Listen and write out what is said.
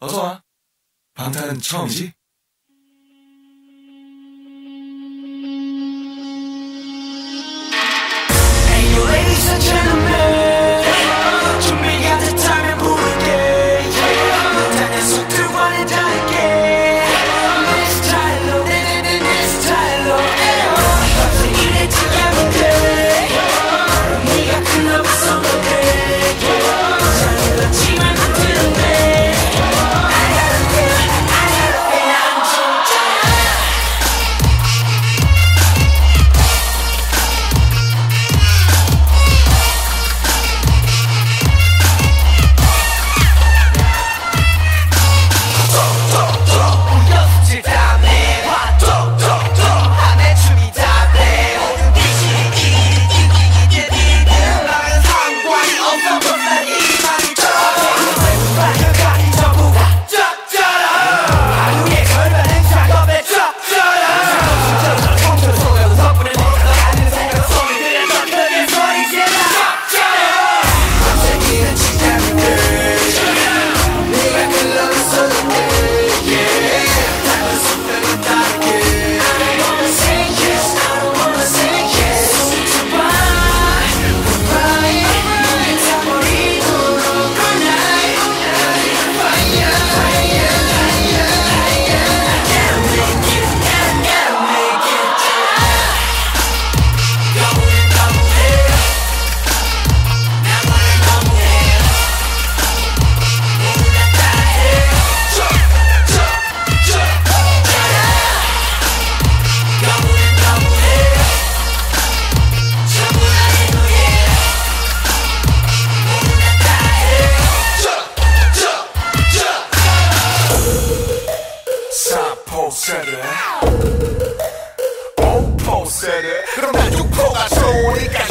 어서와. 방탄은 처음이지? Hey, ladies and gentlemen. 돼. 그럼 난 6%가 좋으니까